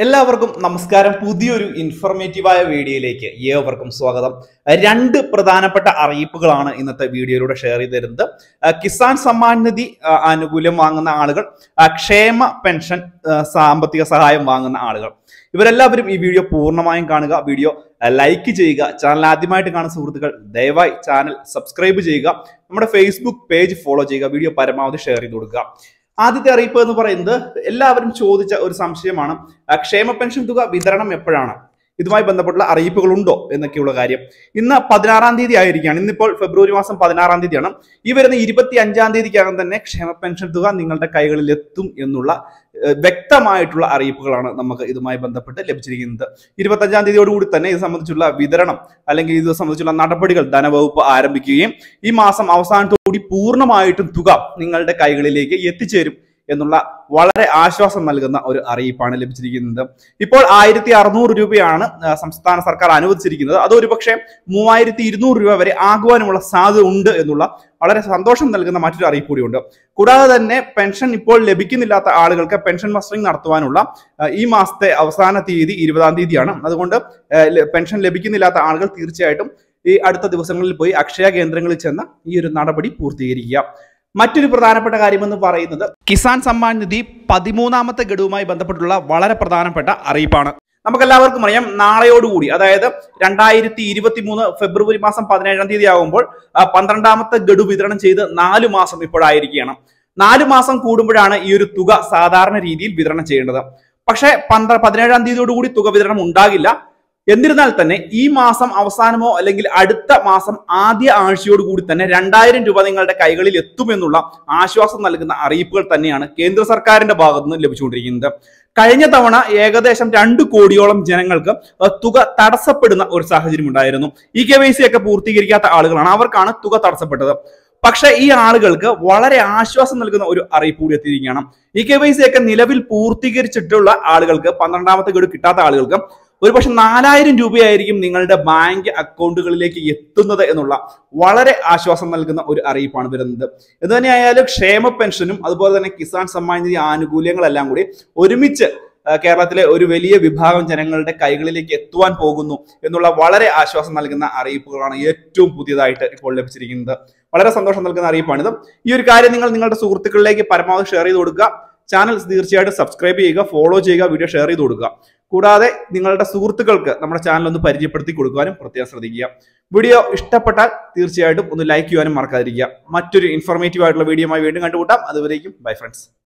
എല്ലാവർക്കും നമസ്കാരം. പുതിയൊരു ഇൻഫർമേറ്റീവായ വീഡിയോയിലേക്ക് ഏവർക്കും സ്വാഗതം. രണ്ട് പ്രധാനപ്പെട്ട അറിയിപ്പുകളാണ് ഇന്നത്തെ വീഡിയോയിലൂടെ ഷെയർ ചെയ്ത് തരുന്നത്. കിസാൻ സമ്മാൻ നിധി ആനുകൂല്യം വാങ്ങുന്ന ആളുകൾ ക്ഷേമ പെൻഷൻ സാമ്പത്തിക സഹായം വാങ്ങുന്ന ആളുകൾ. ഇവരെല്ലാവരും ഈ വീഡിയോ പൂർണമായും കാണുക. വീഡിയോ ലൈക്ക് ചെയ്യുക. ചാനൽ ആദ്യമായിട്ട് കാണുന്ന സുഹൃത്തുക്കൾ ദയവായി ചാനൽ സബ്സ്ക്രൈബ് ചെയ്യുക. നമ്മുടെ ഫേസ്ബുക്ക് പേജ് ഫോളോ ചെയ്യുക. വീഡിയോ പരമാവധി ഷെയർ ചെയ്ത് കൊടുക്കുക. ആദ്യത്തെ അറിയിപ്പ് എന്ന് പറയുന്നത് എല്ലാവരും ചോദിച്ച ഒരു സംശയമാണ്. ക്ഷേമ പെൻഷൻ തുക വിതരണം എപ്പോഴാണ്? ഇതുമായി ബന്ധപ്പെട്ടുള്ള അറിയിപ്പുകൾ ഉണ്ടോ എന്നൊക്കെയുള്ള കാര്യം. ഇന്ന് പതിനാറാം തീയതി ആയിരിക്കുകയാണ്. ഇന്നിപ്പോൾ ഫെബ്രുവരി മാസം പതിനാറാം തീയതിയാണ്. ഈ വരുന്ന ഇരുപത്തി അഞ്ചാം തീയതിക്കകം തന്നെ ക്ഷേമ പെൻഷൻ തുക നിങ്ങളുടെ കൈകളിൽ എത്തും എന്നുള്ള വ്യക്തമായിട്ടുള്ള അറിയിപ്പുകളാണ് നമുക്ക് ഇതുമായി ബന്ധപ്പെട്ട് ലഭിച്ചിരിക്കുന്നത്. ഇരുപത്തഞ്ചാം തീയതിയോടുകൂടി തന്നെ ഇത് സംബന്ധിച്ചുള്ള വിതരണം അല്ലെങ്കിൽ ഇത് സംബന്ധിച്ചുള്ള നടപടികൾ ധനവകുപ്പ് ആരംഭിക്കുകയും ഈ മാസം അവസാനത്തോടുകൂടി പൂർണമായിട്ടും തുക നിങ്ങളുടെ കൈകളിലേക്ക് എത്തിച്ചേരും എന്നുള്ള വളരെ ആശ്വാസം നൽകുന്ന ഒരു അറിയിപ്പാണ് ലഭിച്ചിരിക്കുന്നത്. ഇപ്പോൾ ആയിരത്തി അറുന്നൂറ് രൂപയാണ് സംസ്ഥാന സർക്കാർ അനുവദിച്ചിരിക്കുന്നത്. അത് ഒരുപക്ഷെ മൂവായിരത്തി ഇരുന്നൂറ് രൂപ വരെ ആകുവാനുമുള്ള സാധ്യത ഉണ്ട് എന്നുള്ള വളരെ സന്തോഷം നൽകുന്ന മറ്റൊരു അറിയിപ്പ് കൂടിയുണ്ട്. കൂടാതെ തന്നെ പെൻഷൻ ഇപ്പോൾ ലഭിക്കുന്നില്ലാത്ത ആളുകൾക്ക് പെൻഷൻ മസ്റ്ററിംഗ് നടത്തുവാനുള്ള ഈ മാസത്തെ അവസാന തീയതി ഇരുപതാം തീയതിയാണ്. അതുകൊണ്ട് പെൻഷൻ ലഭിക്കുന്നില്ലാത്ത ആളുകൾ തീർച്ചയായിട്ടും ഈ അടുത്ത ദിവസങ്ങളിൽ പോയി അക്ഷയ കേന്ദ്രങ്ങളിൽ ചെന്ന് ഈ ഒരു നടപടി പൂർത്തീകരിക്കുക. മറ്റൊരു പ്രധാനപ്പെട്ട കാര്യമെന്ന് പറയുന്നത് കിസാൻ സമ്മാൻ നിധി പതിമൂന്നാമത്തെ ഗഡുവുമായി ബന്ധപ്പെട്ടുള്ള വളരെ പ്രധാനപ്പെട്ട അറിയിപ്പാണ്. നമുക്കെല്ലാവർക്കും അറിയാം നാളെയോടുകൂടി അതായത് രണ്ടായിരത്തി ഇരുപത്തി മൂന്ന് ഫെബ്രുവരി മാസം പതിനേഴാം തീയതി ആകുമ്പോൾ പന്ത്രണ്ടാമത്തെ ഗഡു വിതരണം ചെയ്ത് നാലു മാസം ഇപ്പോഴായിരിക്കുകയാണ്. നാലു മാസം കൂടുമ്പോഴാണ് ഈ ഒരു തുക സാധാരണ രീതിയിൽ വിതരണം ചെയ്യേണ്ടത്. പക്ഷേ പന്ത്ര പതിനേഴാം തീയതിയോടുകൂടി തുക വിതരണം ഉണ്ടാകില്ല. എന്നിരുന്നാൽ തന്നെ ഈ മാസം അവസാനമോ അല്ലെങ്കിൽ അടുത്ത മാസം ആദ്യ ആഴ്ചയോട് കൂടി തന്നെ രണ്ടായിരം രൂപ നിങ്ങളുടെ കൈകളിൽ എത്തുമെന്നുള്ള ആശ്വാസം നൽകുന്ന അറിയിപ്പുകൾ തന്നെയാണ് കേന്ദ്ര സർക്കാരിന്റെ ഭാഗത്തു നിന്ന് ലഭിച്ചുകൊണ്ടിരിക്കുന്നത്. കഴിഞ്ഞ തവണ ഏകദേശം രണ്ട് കോടിയോളം ജനങ്ങൾക്ക് തുക തടസ്സപ്പെടുന്ന ഒരു സാഹചര്യം ഉണ്ടായിരുന്നു. ഇ കെ വൈ സി ഒക്കെ പൂർത്തീകരിക്കാത്ത ആളുകളാണ്. അവർക്കാണ് തുക തടസ്സപ്പെട്ടത്. പക്ഷെ ഈ ആളുകൾക്ക് വളരെ ആശ്വാസം നൽകുന്ന ഒരു അറിയിപ്പ് കൂടി എത്തിയിരിക്കുകയാണ്. ഇ കെ വൈ സി ഒക്കെ നിലവിൽ പൂർത്തീകരിച്ചിട്ടുള്ള ആളുകൾക്ക് പന്ത്രണ്ടാമത്തെ ഗഡു കിട്ടാത്ത ആളുകൾക്ക് ഒരുപക്ഷെ നാലായിരം രൂപയായിരിക്കും നിങ്ങളുടെ ബാങ്ക് അക്കൗണ്ടുകളിലേക്ക് എത്തുന്നത് എന്നുള്ള വളരെ ആശ്വാസം നൽകുന്ന ഒരു അറിയിപ്പാണ് വരുന്നത്. തന്നെയായാലും ക്ഷേമ പെൻഷനും അതുപോലെ തന്നെ കിസാൻ സമ്മാൻ നിധി ആനുകൂല്യങ്ങളെല്ലാം കൂടി ഒരുമിച്ച് കേരളത്തിലെ ഒരു വലിയ വിഭാഗം ജനങ്ങളുടെ കൈകളിലേക്ക് എത്തുവാൻ പോകുന്നു എന്നുള്ള വളരെ ആശ്വാസം നൽകുന്ന അറിയിപ്പുകളാണ് ഏറ്റവും പുതിയതായിട്ട് ഇപ്പോൾ ലഭിച്ചിരിക്കുന്നത്. വളരെ സന്തോഷം നൽകുന്ന അറിയിപ്പാണിത്. ഈ ഒരു കാര്യം നിങ്ങൾ നിങ്ങളുടെ സുഹൃത്തുക്കളിലേക്ക് പരമാവധി ഷെയർ ചെയ്ത് കൊടുക്കുക. ചാനൽ തീർച്ചയായിട്ടും സബ്സ്ക്രൈബ് ചെയ്യുക ഫോളോ ചെയ്യുക വീഡിയോ ഷെയർ ചെയ്ത് കൊടുക്കുക. കൂടാതെ നിങ്ങളുടെ സുഹൃത്തുക്കൾക്ക് നമ്മുടെ ചാനൽ ഒന്ന് പരിചയപ്പെടുത്തി കൊടുക്കാനും പ്രത്യേകം ശ്രദ്ധിക്കുക. വീഡിയോ ഇഷ്ടപ്പെട്ടാൽ തീർച്ചയായിട്ടും ഒന്ന് ലൈക്ക് ചെയ്യാനും മറക്കാതിരിക്കുക. മറ്റൊരു ഇൻഫോർമേറ്റീവ് ആയിട്ടുള്ള വീഡിയോയുമായി വീണ്ടും കണ്ടുകൂട്ടാം അതുവരേക്കും ബൈ ഫ്രണ്ട്സ്